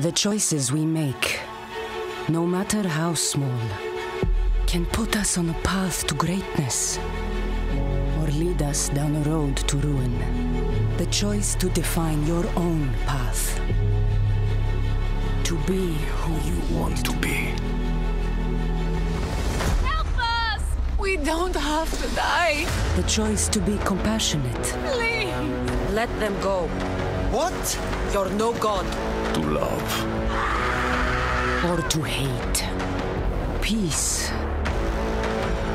The choices we make, no matter how small, can put us on a path to greatness or lead us down a road to ruin. The choice to define your own path. To be who you want to be. Help us! We don't have to die. The choice to be compassionate. Please. Let them go. What? You're no god. To love. Or to hate. Peace.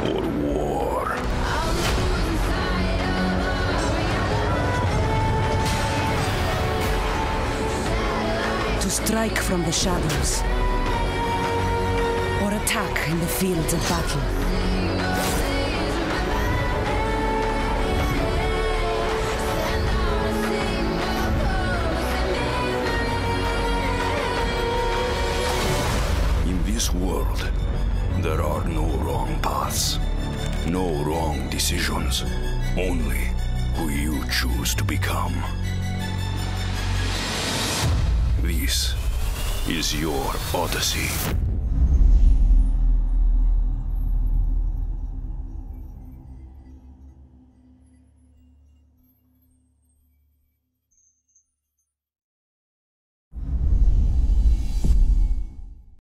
Or war. To strike from the shadows. Or attack in the fields of battle. This world, there are no wrong paths, no wrong decisions, only who you choose to become. This is your Odyssey.